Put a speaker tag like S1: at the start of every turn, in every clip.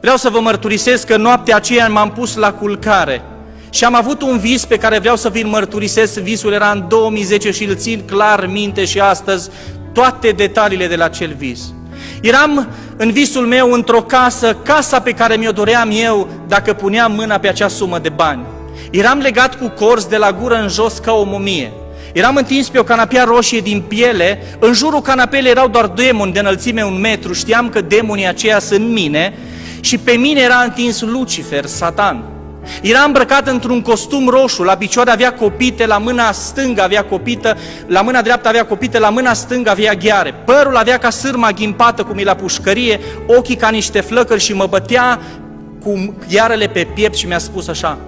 S1: Vreau să vă mărturisesc că noaptea aceea m-am pus la culcare și am avut un vis pe care vreau să vi-l mărturisesc. Visul era în 2010 și îl țin clar minte și astăzi toate detaliile de la acel vis. Eram în visul meu într-o casă, casa pe care mi-o doream eu dacă puneam mâna pe acea sumă de bani. Eram legat cu corzi de la gură în jos ca o mumie. Eram întins pe o canapea roșie din piele, în jurul canapelei erau doar demoni de înălțime un metru, știam că demonii aceia sunt mine și pe mine era întins Lucifer, Satan. Era îmbrăcat într-un costum roșu, la picioare avea copite, la mâna stângă avea copită, la mâna dreaptă avea copite, la mâna stângă avea gheare. Părul avea ca sârma ghimpată, cum e la pușcărie, ochii ca niște flăcări și mă bătea cu ghearele pe piept și mi-a spus așa,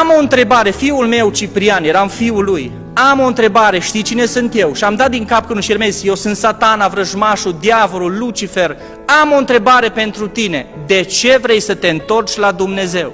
S1: am o întrebare, fiul meu Ciprian, eram fiul lui, am o întrebare, știi cine sunt eu? Și am dat din cap când își eu sunt satana, vrăjmașul, diavolul, Lucifer. Am o întrebare pentru tine, de ce vrei să te întorci la Dumnezeu?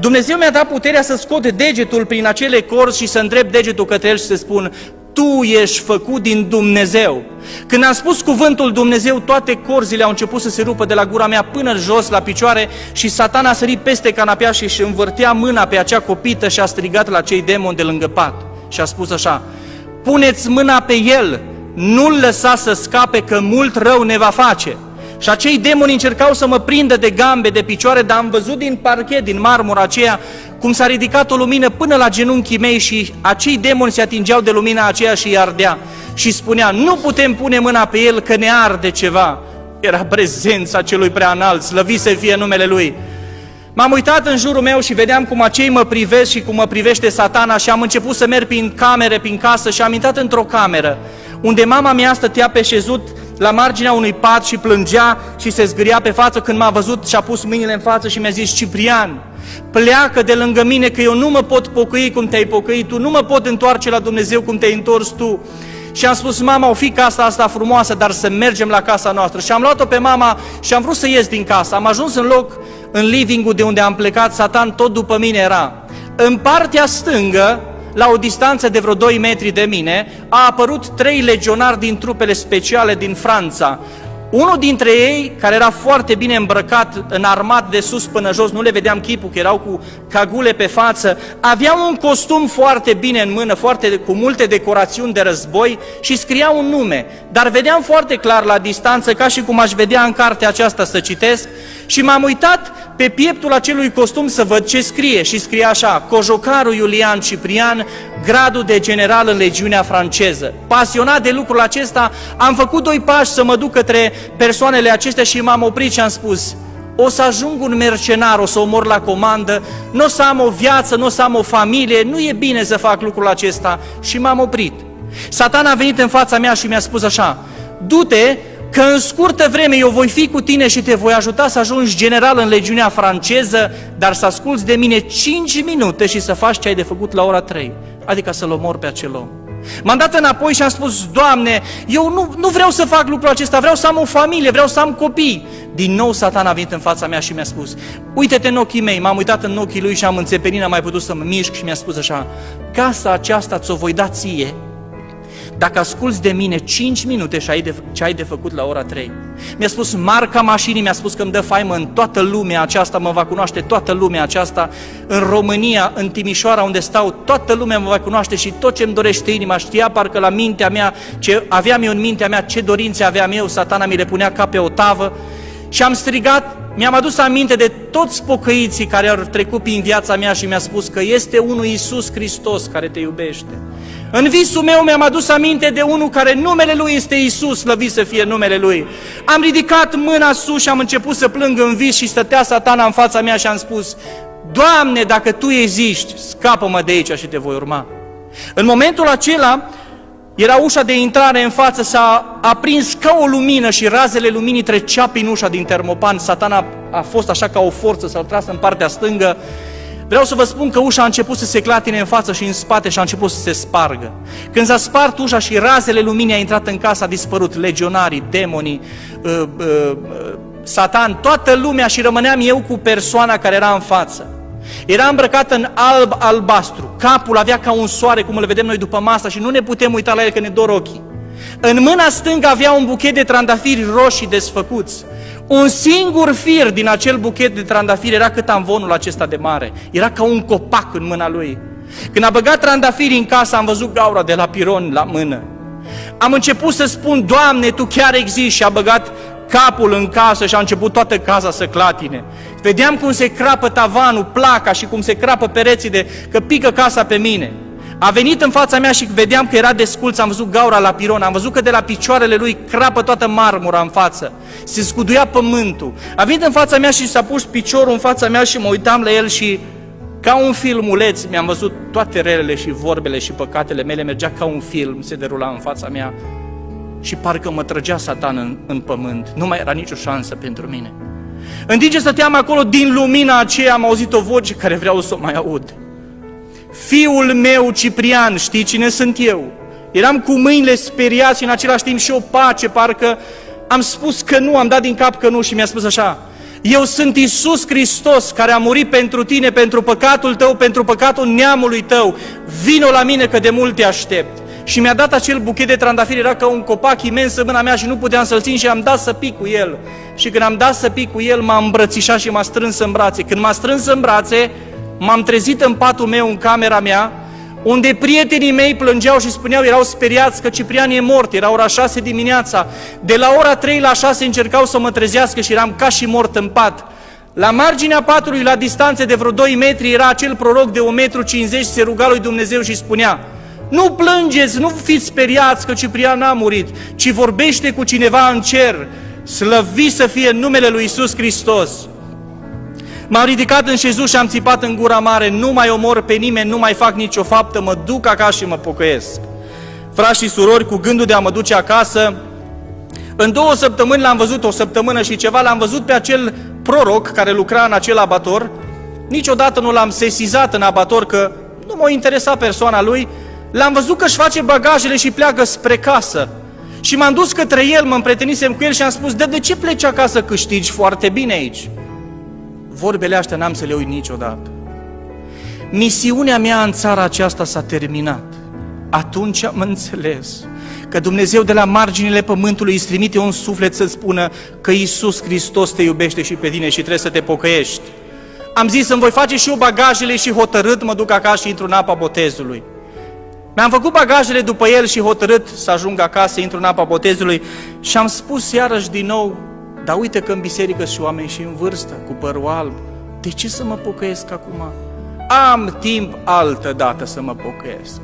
S1: Dumnezeu mi-a dat puterea să scot degetul prin acele corzi și să îndrept degetul către el și să spun, tu ești făcut din Dumnezeu. Când am spus cuvântul Dumnezeu, toate corzile au început să se rupă de la gura mea până jos la picioare și satana a sărit peste canapea și își învârtea mâna pe acea copită și a strigat la cei demoni de lângă pat. Și a spus așa, puneți mâna pe el, nu-l lăsa să scape că mult rău ne va face. Și acei demoni încercau să mă prindă de gambe, de picioare, dar am văzut din parchet, din marmura aceea, cum s-a ridicat o lumină până la genunchii mei și acei demoni se atingeau de lumina aceea și îi ardea. Și spunea, nu putem pune mâna pe el că ne arde ceva. Era prezența celui prea înalt, slăvit să fie numele lui. M-am uitat în jurul meu și vedeam cum acei mă privesc și cum mă privește satana și am început să merg prin camere, prin casă și am intrat într-o cameră unde mama mea stătea pe șezut la marginea unui pat și plângea și se zgâria pe față când m-a văzut și a pus mâinile în față și mi-a zis, Ciprian, pleacă de lângă mine că eu nu mă pot pocăi cum te-ai pocăit tu, nu mă pot întoarce la Dumnezeu cum te-ai întors tu. Și am spus, mama, o fi casa asta frumoasă, dar să mergem la casa noastră. Și am luat-o pe mama și am vrut să ies din casă. Am ajuns în loc, în living de unde am plecat, Satan tot după mine era. În partea stângă, la o distanță de vreo 2 metri de mine, a apărut trei legionari din trupele speciale din Franța. Unul dintre ei, care era foarte bine îmbrăcat, în armat de sus până jos, nu le vedeam chipul, că erau cu cagule pe față, avea un costum foarte bine în mână, foarte, cu multe decorațiuni de război și scria un nume. Dar vedeam foarte clar la distanță, ca și cum aș vedea în cartea aceasta să citesc, și m-am uitat pe pieptul acelui costum să văd ce scrie și scrie așa, Cojocarul Iulian Ciprian, gradul de general în legiunea franceză. Pasionat de lucrul acesta, am făcut doi pași să mă duc către persoanele acestea și m-am oprit și am spus, o să ajung un mercenar, o să omor la comandă, nu o să am o viață, nu o să am o familie, nu e bine să fac lucrul acesta și m-am oprit. Satan a venit în fața mea și mi-a spus așa, du-te că în scurtă vreme eu voi fi cu tine și te voi ajuta să ajungi general în legiunea franceză, dar să asculți de mine 5 minute și să faci ce ai de făcut la ora 3, adică să-l omor pe acel om. M-am dat înapoi și am spus, Doamne, eu nu, nu vreau să fac lucrul acesta, vreau să am o familie, vreau să am copii. Din nou Satan a venit în fața mea și mi-a spus, uite-te în ochii mei, m-am uitat în ochii lui și am înțepenit, n-am mai putut să mă mișc și mi-a spus așa, casa aceasta ți-o voi da ție, dacă asculți de mine 5 minute și ai de, ce ai de făcut la ora 3. Mi-a spus marca mașinii, mi-a spus că îmi dă faimă în toată lumea aceasta, mă va cunoaște toată lumea aceasta, în România, în Timișoara unde stau, toată lumea mă va cunoaște și tot ce-mi dorește inima, știa parcă la mintea mea, ce aveam eu în mintea mea, ce dorințe aveam eu, satana mi le punea ca pe o tavă și am strigat, mi-am adus aminte de toți pocăiții care au trecut prin viața mea și mi-a spus că este unul Iisus Hristos care te iubește. În visul meu mi-am adus aminte de unul care numele lui este Isus, slăvit să fie numele lui. Am ridicat mâna sus și am început să plâng în vis și stătea satana în fața mea și am spus, Doamne, dacă Tu existi, scapă-mă de aici și te voi urma. În momentul acela, era ușa de intrare în față, s-a aprins ca o lumină și razele luminii trecea prin ușa din termopan. Satana a fost așa ca o forță, s-a tras în partea stângă Vreau să vă spun că ușa a început să se clatine în față și în spate și a început să se spargă. Când s-a spart ușa și razele luminii a intrat în casă, a dispărut legionarii, demonii, uh, uh, uh, satan, toată lumea și rămâneam eu cu persoana care era în față. Era îmbrăcat în alb albastru, capul avea ca un soare, cum îl vedem noi după masă și nu ne putem uita la el că ne dor ochii. În mâna stângă avea un buchet de trandafiri roșii desfăcuți, Un singur fir din acel buchet de trandafiri era cât amvonul acesta de mare. Era ca un copac în mâna lui. Când a băgat trandafiri în casă, am văzut gaura de la piron la mână. Am început să spun, Doamne, Tu chiar existi și a băgat capul în casă și a început toată casa să clatine. Vedeam cum se crapă tavanul, placa și cum se crapă pereții de că pică casa pe mine. A venit în fața mea și vedeam că era desculț, am văzut gaura la piron, am văzut că de la picioarele lui crapă toată marmura în față, se scuduia pământul. A venit în fața mea și s-a pus piciorul în fața mea și mă uitam la el și ca un filmuleț mi-am văzut toate relele și vorbele și păcatele mele, mergea ca un film, se derula în fața mea și parcă mă trăgea satan în, în pământ. Nu mai era nicio șansă pentru mine. În timp ce stăteam acolo, din lumina aceea am auzit o voce care vreau să o mai aud. Fiul meu Ciprian, știi cine sunt eu? Eram cu mâinile speriați și în același timp și o pace, parcă am spus că nu, am dat din cap că nu și mi-a spus așa, eu sunt Isus Hristos care a murit pentru tine, pentru păcatul tău, pentru păcatul neamului tău. Vino la mine că de mult te aștept. Și mi-a dat acel buchet de trandafiri, era ca un copac imens în mâna mea și nu puteam să-l țin și am dat să pic cu el. Și când am dat să pic cu el, m-a îmbrățișat și m-a strâns în brațe. Când m-a strâns în brațe, m-am trezit în patul meu, în camera mea, unde prietenii mei plângeau și spuneau, erau speriați că Ciprian e mort, era ora 6 dimineața. De la ora 3 la 6 încercau să mă trezească și eram ca și mort în pat. La marginea patului, la distanțe de vreo 2 metri, era acel proroc de 1,50 m, se ruga lui Dumnezeu și spunea, nu plângeți, nu fiți speriați că Ciprian n-a murit, ci vorbește cu cineva în cer, slăvi să fie numele lui Isus Hristos. M-am ridicat în șezut și am țipat în gura mare, nu mai omor pe nimeni, nu mai fac nicio faptă, mă duc acasă și mă pocăiesc. Frați și surori, cu gândul de a mă duce acasă, în două săptămâni l-am văzut, o săptămână și ceva, l-am văzut pe acel proroc care lucra în acel abator, niciodată nu l-am sesizat în abator că nu m-a interesat persoana lui, l-am văzut că își face bagajele și pleacă spre casă. Și m-am dus către el, mă împretenisem cu el și am spus, de, de ce pleci acasă, câștigi foarte bine aici? Vorbele astea n-am să le uit niciodată. Misiunea mea în țara aceasta s-a terminat. Atunci am înțeles că Dumnezeu de la marginile pământului îți trimite un suflet să spună că Isus Hristos te iubește și pe tine și trebuie să te pocăiești. Am zis, îmi voi face și eu bagajele și hotărât mă duc acasă și intru în apa botezului. Mi-am făcut bagajele după el și hotărât să ajung acasă, intru în apa botezului și am spus iarăși din nou, dar uite că în biserică și oameni și în vârstă, cu părul alb, de ce să mă pocăiesc acum? Am timp altă dată să mă pocăiesc.